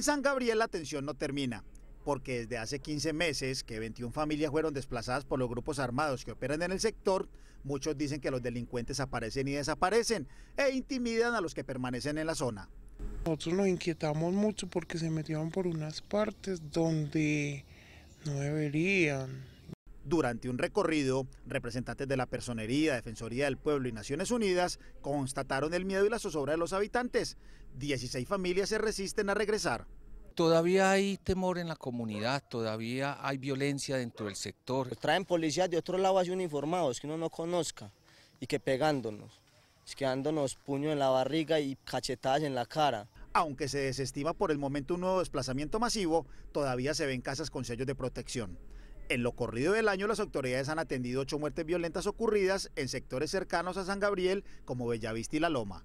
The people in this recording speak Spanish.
En San Gabriel la tensión no termina, porque desde hace 15 meses que 21 familias fueron desplazadas por los grupos armados que operan en el sector, muchos dicen que los delincuentes aparecen y desaparecen e intimidan a los que permanecen en la zona. Nosotros nos inquietamos mucho porque se metieron por unas partes donde no deberían. Durante un recorrido, representantes de la Personería, Defensoría del Pueblo y Naciones Unidas constataron el miedo y la zozobra de los habitantes. 16 familias se resisten a regresar. Todavía hay temor en la comunidad, todavía hay violencia dentro del sector. Traen policías de otro lado así uniformados que uno no conozca y que pegándonos, quedándonos puño en la barriga y cachetadas en la cara. Aunque se desestima por el momento un nuevo desplazamiento masivo, todavía se ven casas con sellos de protección. En lo corrido del año, las autoridades han atendido ocho muertes violentas ocurridas en sectores cercanos a San Gabriel, como Bellavista y La Loma.